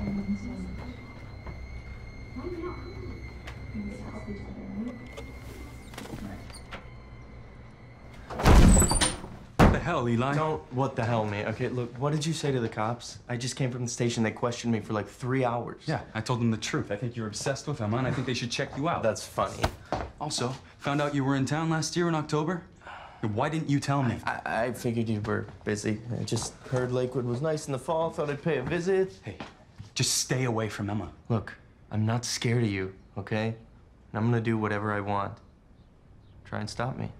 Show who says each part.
Speaker 1: What the hell, Eli?
Speaker 2: Don't what the hell, man. Okay, look, what did you say to the cops? I just came from the station. They questioned me for like three hours.
Speaker 1: Yeah, I told them the truth. I think you're obsessed with Emma, and I think they should check you out.
Speaker 2: That's funny.
Speaker 1: Also, found out you were in town last year in October. Why didn't you tell me?
Speaker 2: I, I figured you were busy. I just heard Lakewood was nice in the fall. Thought I'd pay a visit.
Speaker 1: Hey, just stay away from Emma.
Speaker 2: Look, I'm not scared of you, okay? And I'm gonna do whatever I want. Try and stop me.